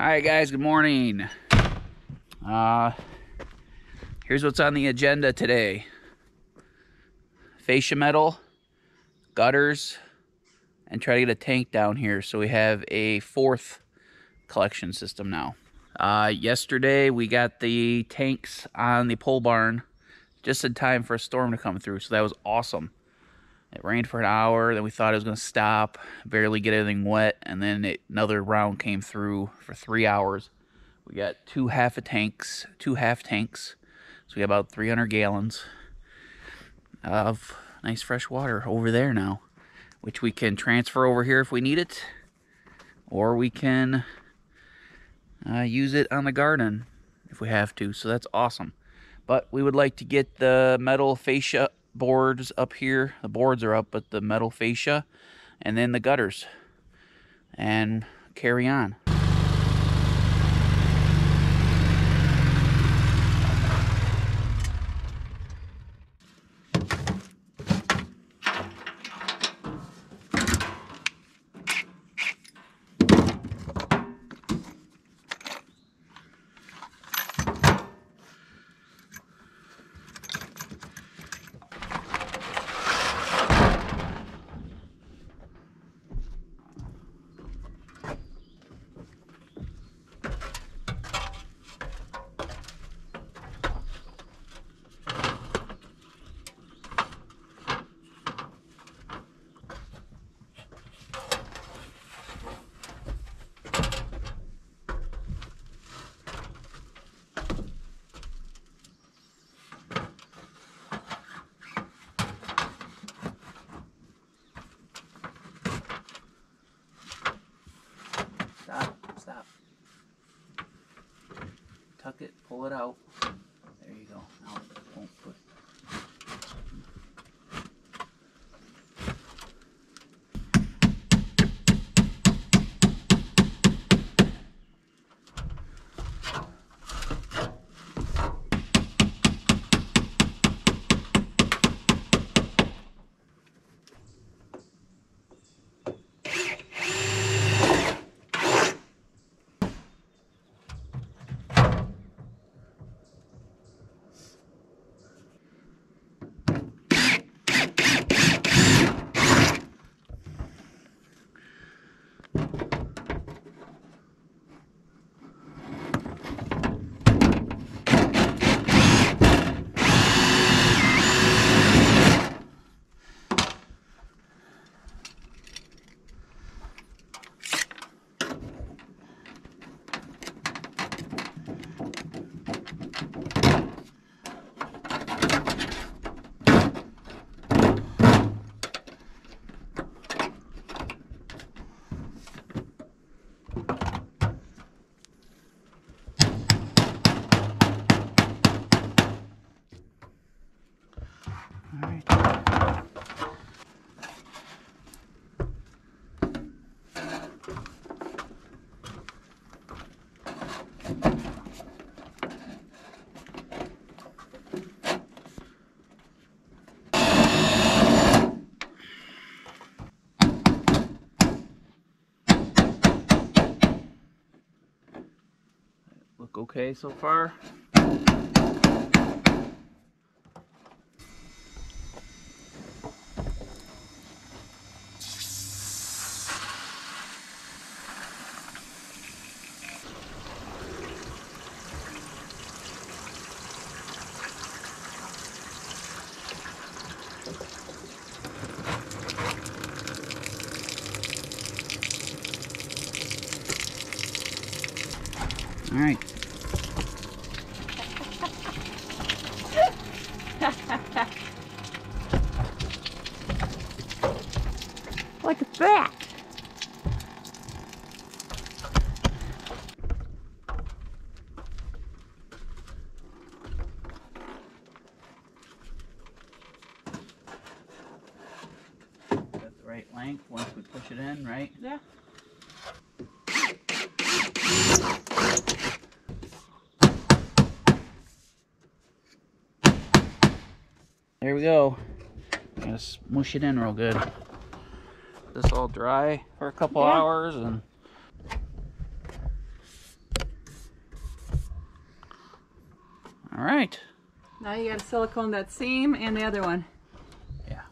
Alright guys, good morning. Uh, here's what's on the agenda today. Fascia metal, gutters, and try to get a tank down here so we have a fourth collection system now. Uh, yesterday we got the tanks on the pole barn just in time for a storm to come through, so that was awesome. It rained for an hour, then we thought it was going to stop, barely get anything wet, and then it, another round came through for three hours. We got two half a tanks, two half tanks, so we got about 300 gallons of nice fresh water over there now, which we can transfer over here if we need it, or we can uh, use it on the garden if we have to, so that's awesome. But we would like to get the metal fascia boards up here. The boards are up, but the metal fascia and then the gutters and carry on. Stop, stop. Tuck it, pull it out. There you go. Now it won't put. Alright. Look okay so far? All right. here we go. I'm gonna smoosh it in real good. This all dry for a couple yeah. hours and all right. Now you gotta silicone that seam and the other one. Yeah.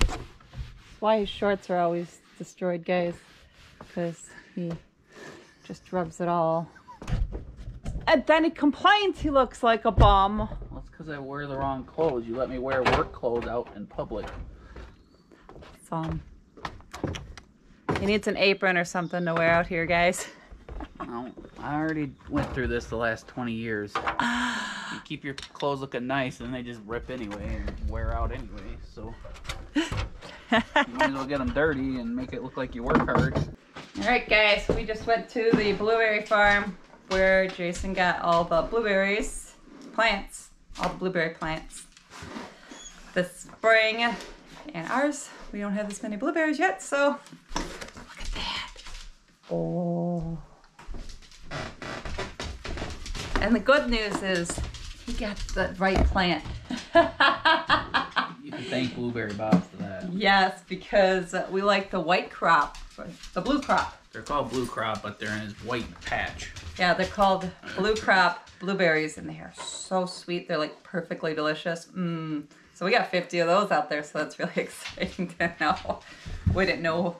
That's why his shorts are always destroyed, guys, because he just rubs it all and then he complains he looks like a bum. Well, it's because I wear the wrong clothes. You let me wear work clothes out in public. So um, he needs an apron or something to wear out here, guys. No, I already went through this the last 20 years. you keep your clothes looking nice, and they just rip anyway and wear out anyway. So you might as well get them dirty and make it look like you work hard. All right, guys, we just went to the blueberry farm where Jason got all the blueberries, plants, all the blueberry plants this spring. And ours, we don't have this many blueberries yet, so look at that. Oh. And the good news is he got the right plant. You can thank Blueberry Bob for that. yes, because we like the white crop, the blue crop. They're called Blue Crop, but they're in this white patch. Yeah, they're called blue crop blueberries, and they are so sweet. They're like perfectly delicious. Mmm. So we got 50 of those out there, so that's really exciting to know. We didn't know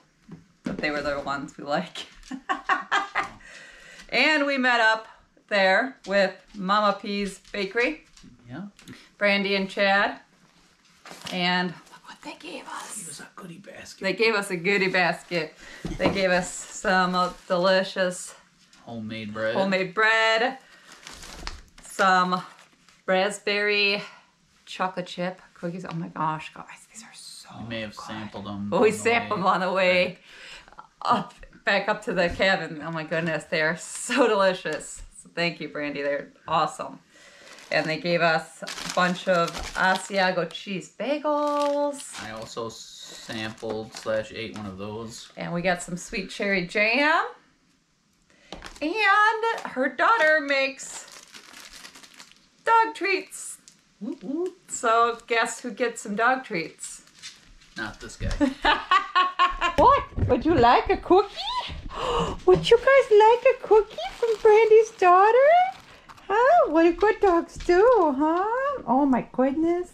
that they were the ones we like. and we met up there with Mama P's Bakery, Yeah. Brandy and Chad. And they gave us. It was a goodie basket. They gave us a goodie basket. They gave us some delicious Homemade bread. homemade bread, some raspberry chocolate chip cookies. Oh my gosh, guys, these are so. You may have good. sampled them. Oh, we the sampled them on the way up, back up to the cabin. Oh my goodness, they are so delicious. So thank you, Brandy. They're awesome. And they gave us a bunch of Asiago cheese bagels. I also sampled slash ate one of those. And we got some sweet cherry jam. And her daughter makes dog treats. So guess who gets some dog treats? Not this guy. What? Would you like a cookie? Would you guys like a cookie from Brandy's daughter? Huh? What do good dogs do, huh? Oh my goodness.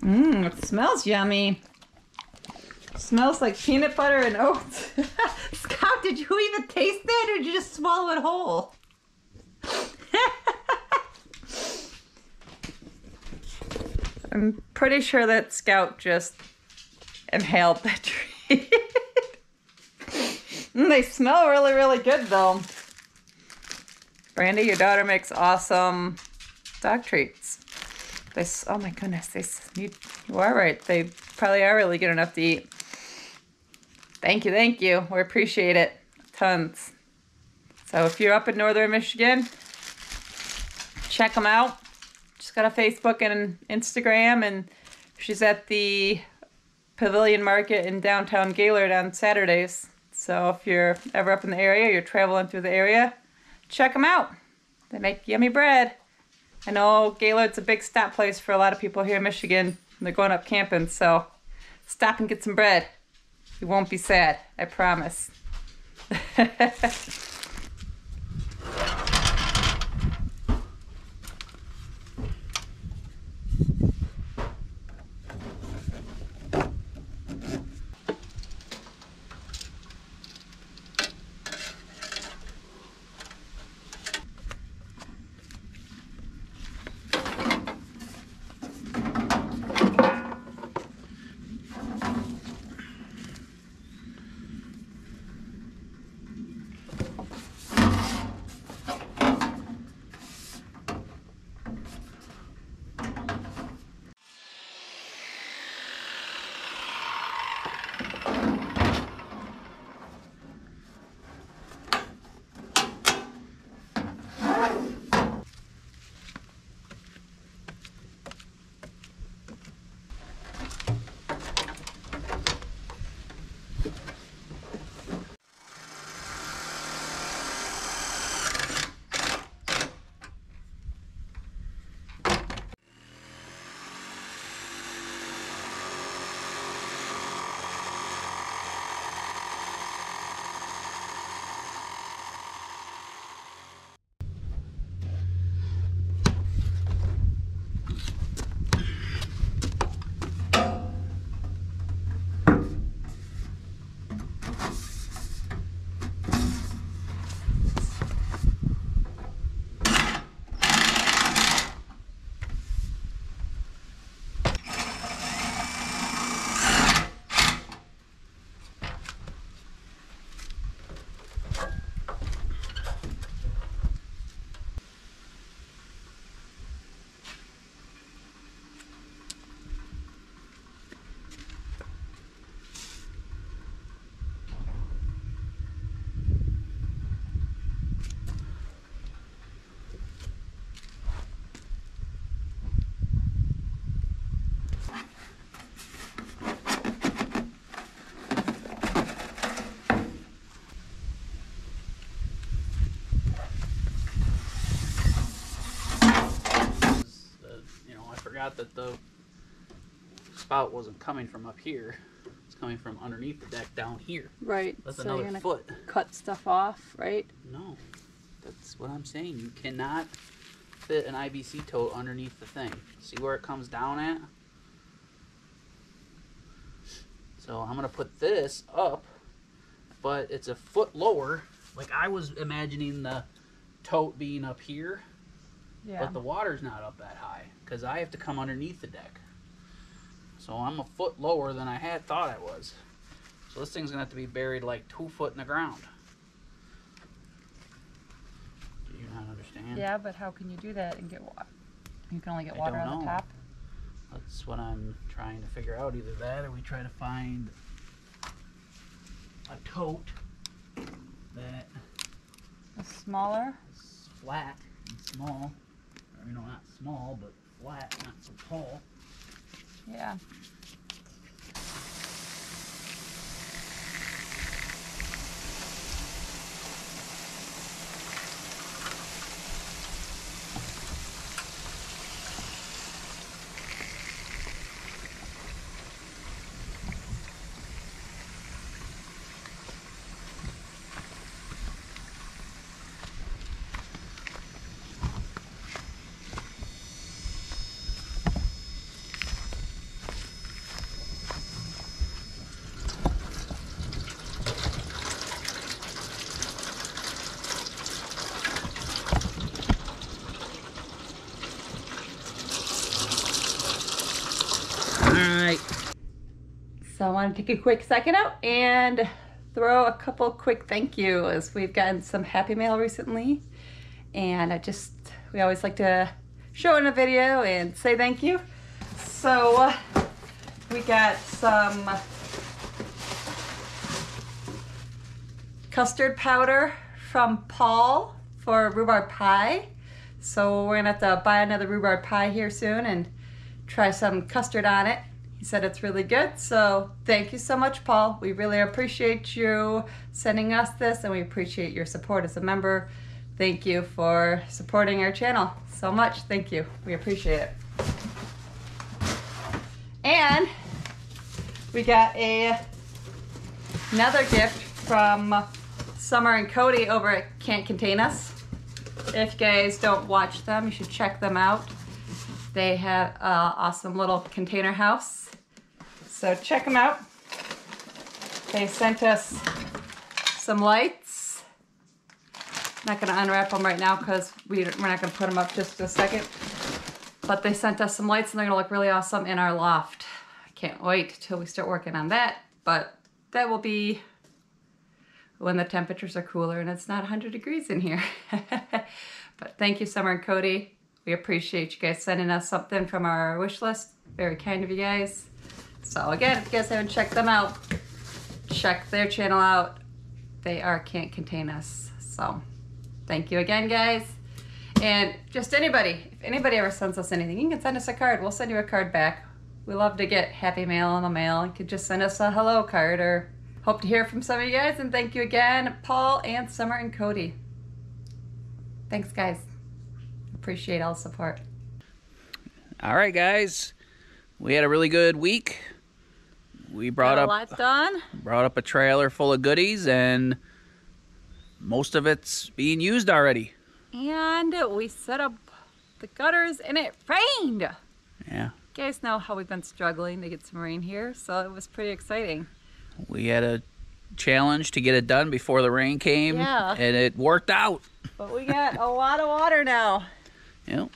Mmm, it smells yummy. Smells like peanut butter and oats. Scott, did you even taste that or did you just swallow it whole? I'm pretty sure that Scout just inhaled that treat. Mm, they smell really, really good though. Brandy, your daughter makes awesome dog treats. They, oh my goodness, they, you, you are right. They probably are really good enough to eat. Thank you, thank you. We appreciate it. Tons. So if you're up in northern Michigan, check them out. She's got a Facebook and an Instagram, and she's at the Pavilion Market in downtown Gaylord on Saturdays. So if you're ever up in the area, you're traveling through the area, check them out. They make yummy bread. I know Gaylord's a big stop place for a lot of people here in Michigan. They're going up camping, so stop and get some bread. You won't be sad, I promise. forgot that the spout wasn't coming from up here. It's coming from underneath the deck down here. Right. That's so you're another gonna foot. cut stuff off, right? No, that's what I'm saying. You cannot fit an IBC tote underneath the thing. See where it comes down at? So I'm gonna put this up, but it's a foot lower. Like I was imagining the tote being up here, Yeah. but the water's not up that high because I have to come underneath the deck. So I'm a foot lower than I had thought I was. So this thing's gonna have to be buried like two foot in the ground. Do you not understand? yeah, but how can you do that and get water? You can only get I water on the top. That's what I'm trying to figure out. Either that or we try to find a tote that smaller. is flat and small. You know, not small, but flat, not so tall. Yeah. Want to take a quick second out and throw a couple quick thank yous. We've gotten some happy mail recently, and I just we always like to show in a video and say thank you. So uh, we got some custard powder from Paul for rhubarb pie. So we're gonna have to buy another rhubarb pie here soon and try some custard on it. He said it's really good. So thank you so much, Paul. We really appreciate you sending us this and we appreciate your support as a member. Thank you for supporting our channel so much. Thank you. We appreciate it. And we got a another gift from Summer and Cody over at Can't Contain Us. If you guys don't watch them, you should check them out. They have an awesome little container house. So check them out. They sent us some lights. Not gonna unwrap them right now because we, we're not gonna put them up just a second. But they sent us some lights and they're gonna look really awesome in our loft. I can't wait till we start working on that. But that will be when the temperatures are cooler and it's not 100 degrees in here. but thank you, Summer and Cody. We appreciate you guys sending us something from our wish list. Very kind of you guys. So again, if you guys haven't checked them out, check their channel out. They are Can't Contain Us. So thank you again, guys. And just anybody, if anybody ever sends us anything, you can send us a card. We'll send you a card back. We love to get happy mail in the mail. You could just send us a hello card or hope to hear from some of you guys. And thank you again, Paul and Summer and Cody. Thanks, guys. Appreciate all support. All right, guys. We had a really good week. We brought Got a up lot done. brought up a trailer full of goodies, and most of it's being used already. And we set up the gutters and it rained. You Yeah, guys know how we've been struggling to get some rain here, so it was pretty exciting. we had a challenge to get it done before the rain came, Yeah. and it worked out. But we got a lot of water now. Know,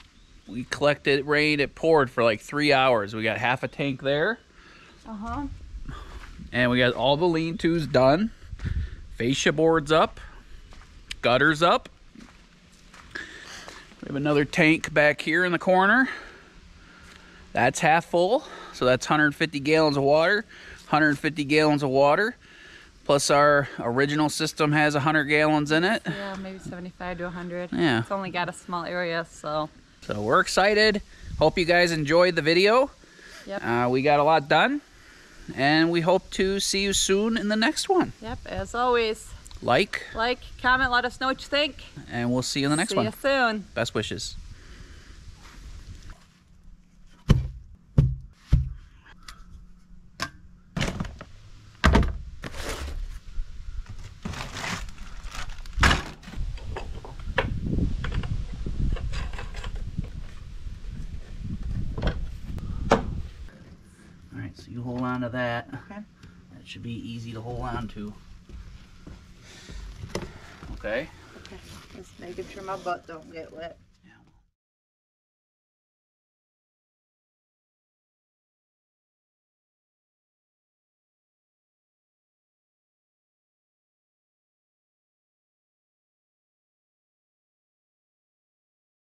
we collected rain. It poured for like three hours. We got half a tank there, Uh huh. and we got all the lean-tos done. Fascia boards up, gutters up. We have another tank back here in the corner. That's half full, so that's 150 gallons of water. 150 gallons of water, plus our original system has 100 gallons in it. Yeah, maybe 75 to 100. Yeah. It's only got a small area, so. So we're excited. Hope you guys enjoyed the video. Yep. Uh, we got a lot done, and we hope to see you soon in the next one. Yep, as always, Like, like, comment, let us know what you think. and we'll see you in the next See one. you soon. Best wishes. So you hold on to that. Okay. That should be easy to hold on to. Okay. Okay. Just making sure my butt don't get wet.